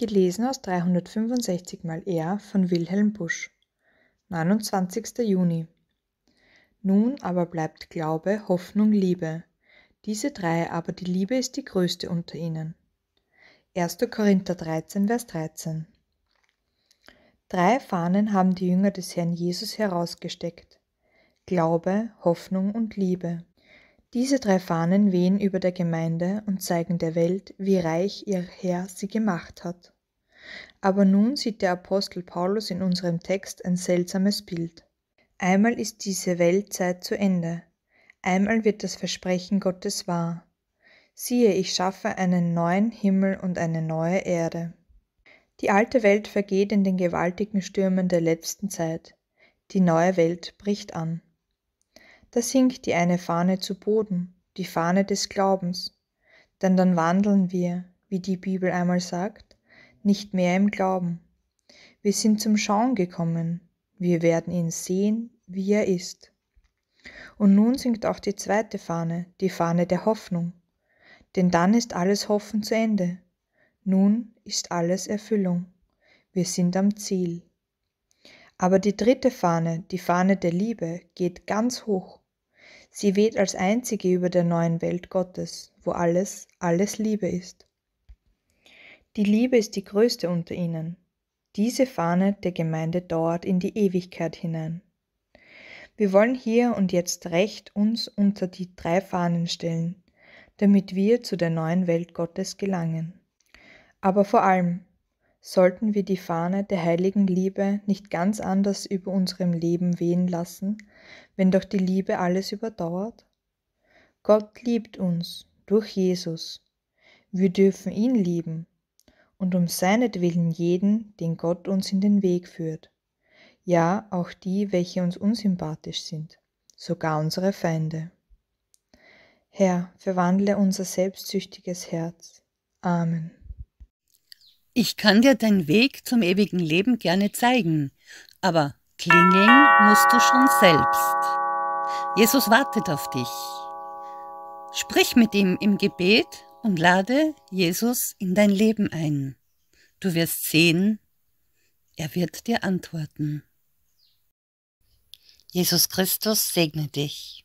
Gelesen aus 365 mal R von Wilhelm Busch. 29. Juni. Nun aber bleibt Glaube, Hoffnung, Liebe. Diese drei, aber die Liebe ist die größte unter ihnen. 1. Korinther 13, Vers 13. Drei Fahnen haben die Jünger des Herrn Jesus herausgesteckt. Glaube, Hoffnung und Liebe. Diese drei Fahnen wehen über der Gemeinde und zeigen der Welt, wie reich ihr Herr sie gemacht hat. Aber nun sieht der Apostel Paulus in unserem Text ein seltsames Bild. Einmal ist diese Weltzeit zu Ende, einmal wird das Versprechen Gottes wahr. Siehe, ich schaffe einen neuen Himmel und eine neue Erde. Die alte Welt vergeht in den gewaltigen Stürmen der letzten Zeit. Die neue Welt bricht an. Da sinkt die eine Fahne zu Boden, die Fahne des Glaubens. Denn dann wandeln wir, wie die Bibel einmal sagt, nicht mehr im Glauben. Wir sind zum Schauen gekommen, wir werden ihn sehen, wie er ist. Und nun sinkt auch die zweite Fahne, die Fahne der Hoffnung. Denn dann ist alles Hoffen zu Ende. Nun ist alles Erfüllung. Wir sind am Ziel. Aber die dritte Fahne, die Fahne der Liebe, geht ganz hoch. Sie weht als einzige über der neuen Welt Gottes, wo alles, alles Liebe ist. Die Liebe ist die größte unter ihnen. Diese Fahne der Gemeinde dauert in die Ewigkeit hinein. Wir wollen hier und jetzt recht uns unter die drei Fahnen stellen, damit wir zu der neuen Welt Gottes gelangen. Aber vor allem sollten wir die Fahne der heiligen Liebe nicht ganz anders über unserem Leben wehen lassen, wenn doch die Liebe alles überdauert? Gott liebt uns durch Jesus. Wir dürfen ihn lieben und um seinetwillen jeden, den Gott uns in den Weg führt. Ja, auch die, welche uns unsympathisch sind, sogar unsere Feinde. Herr, verwandle unser selbstsüchtiges Herz. Amen. Ich kann dir den Weg zum ewigen Leben gerne zeigen, aber klingeln musst du schon selbst. Jesus wartet auf dich. Sprich mit ihm im Gebet und lade Jesus in dein Leben ein. Du wirst sehen, er wird dir antworten. Jesus Christus segne dich.